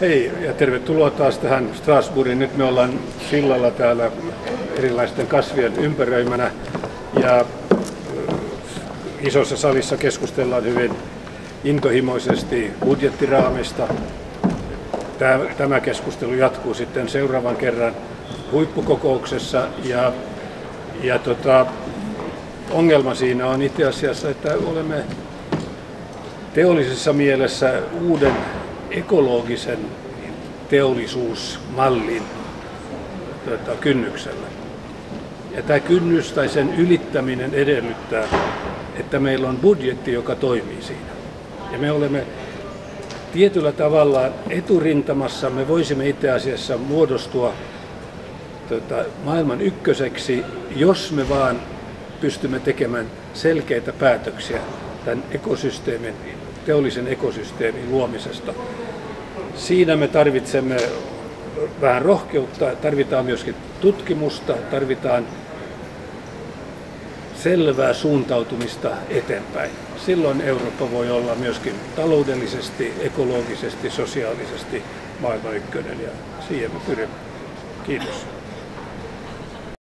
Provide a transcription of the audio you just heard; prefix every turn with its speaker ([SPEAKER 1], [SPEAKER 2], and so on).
[SPEAKER 1] Hei ja tervetuloa taas tähän Strasbourgiin. Nyt me ollaan sillalla täällä erilaisten kasvien ympäröimänä ja isossa salissa keskustellaan hyvin intohimoisesti budjettiraamista. Tämä keskustelu jatkuu sitten seuraavan kerran huippukokouksessa ja, ja tota, ongelma siinä on itse asiassa, että olemme teollisessa mielessä uuden ekologisen teollisuusmallin tuota, kynnyksellä. Ja tämä kynnys tai sen ylittäminen edellyttää, että meillä on budjetti, joka toimii siinä. Ja me olemme tietyllä tavalla eturintamassa, me voisimme itse asiassa muodostua tuota, maailman ykköseksi, jos me vaan pystymme tekemään selkeitä päätöksiä tämän ekosysteemin teollisen ekosysteemin luomisesta. Siinä me tarvitsemme vähän rohkeutta, tarvitaan myöskin tutkimusta, tarvitaan selvää suuntautumista eteenpäin. Silloin Eurooppa voi olla myöskin taloudellisesti, ekologisesti, sosiaalisesti maailman ykkönen ja siihen me pyrimme. Kiitos.